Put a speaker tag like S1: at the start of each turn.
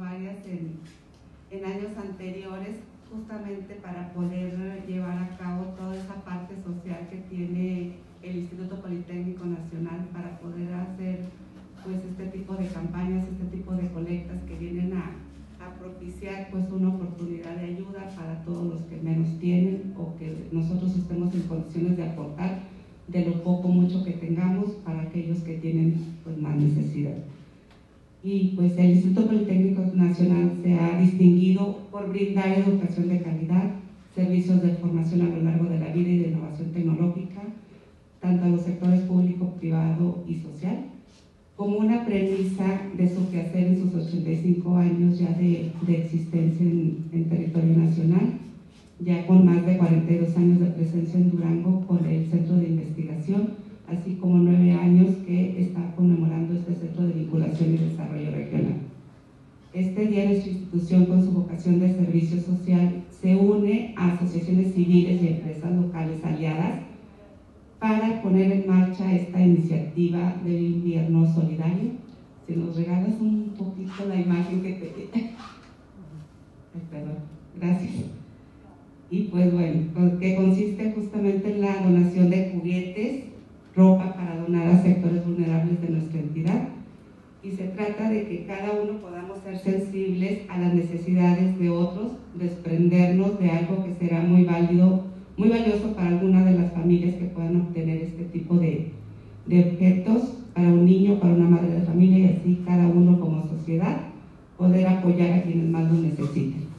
S1: varias en, años anteriores justamente para poder llevar a cabo toda esa parte social que tiene el Instituto Politécnico Nacional para poder hacer pues este tipo de campañas, este tipo de colectas que vienen a, a propiciar pues una oportunidad de ayuda para todos los que menos tienen o que nosotros estemos en condiciones de aportar de lo poco mucho que tengamos para aquellos que tienen pues más necesidad y pues el Instituto Politécnico Nacional se ha distinguido por brindar educación de calidad, servicios de formación a lo largo de la vida y de innovación tecnológica, tanto a los sectores público, privado y social, como una premisa de su quehacer en sus 85 años ya de, de existencia en, en, territorio nacional, ya con más de 42 años de presencia en Durango con el Centro de Investigación, así como nueve años que está conmemorando este Centro y Desarrollo Regional. Este día nuestra institución, con su vocación de servicio social, se une a asociaciones civiles y empresas locales aliadas para poner en marcha esta iniciativa del invierno solidario. Si nos regalas un poquito la imagen que te... Perdón, gracias. Y pues bueno, que consiste justamente en la donación de juguetes, ropa para donar a sectores vulnerables de nuestra entidad. Y se trata de que cada uno podamos ser sensibles a las necesidades de otros, desprendernos de algo que será muy válido, muy valioso para alguna de las familias que puedan obtener este tipo de, de objetos, para un niño, para una madre de familia y así cada uno como sociedad poder apoyar a quienes más lo necesiten.